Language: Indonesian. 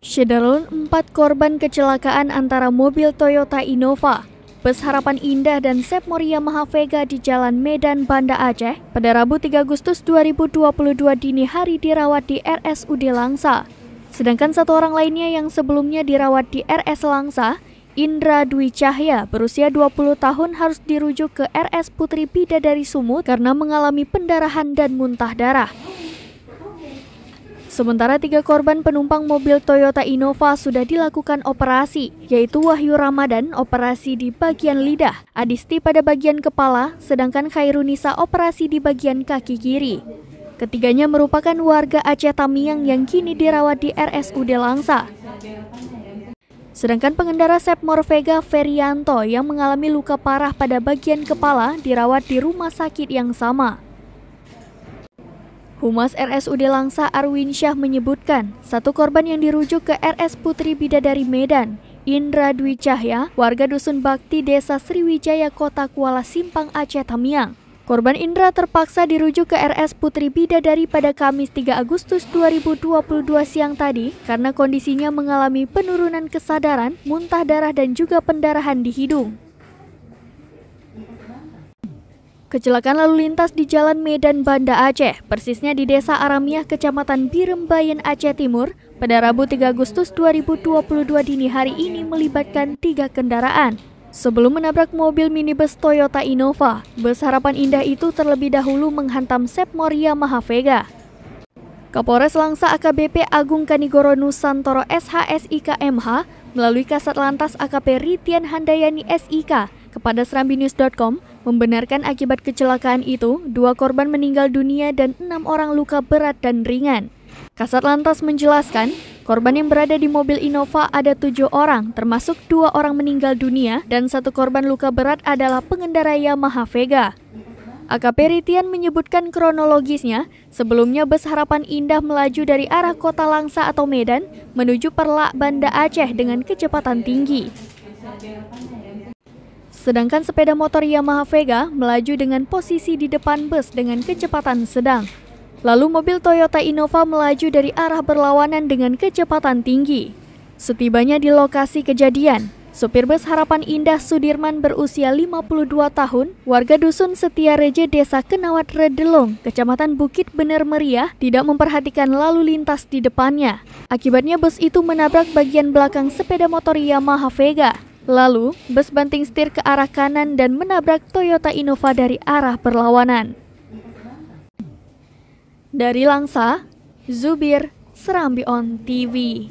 Syederun, empat korban kecelakaan antara mobil Toyota Innova, bus Harapan Indah dan Sep Moria Mahavega di Jalan Medan, Banda Aceh pada Rabu 3 Agustus 2022 dini hari dirawat di RSUD Langsa. Sedangkan satu orang lainnya yang sebelumnya dirawat di RS Langsa, Indra Dwi Cahya, berusia 20 tahun harus dirujuk ke RS Putri Bidadari Sumut karena mengalami pendarahan dan muntah darah. Sementara tiga korban penumpang mobil Toyota Innova sudah dilakukan operasi, yaitu Wahyu Ramadan operasi di bagian lidah, Adisti pada bagian kepala, sedangkan Khairunisa operasi di bagian kaki kiri. Ketiganya merupakan warga Aceh Tamiang yang kini dirawat di RSUD Langsa. Sedangkan pengendara Sep Morvega Ferianto yang mengalami luka parah pada bagian kepala dirawat di rumah sakit yang sama. Humas RSUD Langsa Arwin Syah menyebutkan, satu korban yang dirujuk ke RS Putri Bidadari Medan, Indra Dwi Cahya, warga Dusun Bakti Desa Sriwijaya Kota Kuala Simpang Aceh Tamiang. Korban Indra terpaksa dirujuk ke RS Putri Bidadari pada Kamis 3 Agustus 2022 siang tadi karena kondisinya mengalami penurunan kesadaran, muntah darah dan juga pendarahan di hidung. Kecelakaan lalu lintas di Jalan Medan Banda Aceh, persisnya di Desa Aramiah, Kecamatan Birembayan, Aceh Timur, pada Rabu 3 Agustus 2022 dini hari ini melibatkan tiga kendaraan. Sebelum menabrak mobil minibus Toyota Innova, bus Harapan Indah itu terlebih dahulu menghantam Sep Moria Mahavega. Kapolres Langsa AKBP Agung Kanigoro Nusantoro SHSIKMH melalui Kasat Lantas AKP Ritian Handayani SIK kepada serambinews.com membenarkan akibat kecelakaan itu, dua korban meninggal dunia dan enam orang luka berat dan ringan. Kasat Lantas menjelaskan, korban yang berada di mobil Innova ada tujuh orang, termasuk dua orang meninggal dunia dan satu korban luka berat adalah pengendara Yamaha Vega. AKP Ritian menyebutkan kronologisnya, sebelumnya bus Harapan Indah melaju dari arah kota Langsa atau Medan menuju Perlak Banda Aceh dengan kecepatan tinggi. Sedangkan sepeda motor Yamaha Vega melaju dengan posisi di depan bus dengan kecepatan sedang. Lalu mobil Toyota Innova melaju dari arah berlawanan dengan kecepatan tinggi. Setibanya di lokasi kejadian, sopir bus Harapan Indah Sudirman berusia 52 tahun, warga dusun Setia Reje Desa Kenawat Redelong, Kecamatan Bukit Bener Meriah, tidak memperhatikan lalu lintas di depannya. Akibatnya bus itu menabrak bagian belakang sepeda motor Yamaha Vega. Lalu, bus banting setir ke arah kanan dan menabrak Toyota Innova dari arah berlawanan. Dari Langsa, Zubir, Serambi On TV.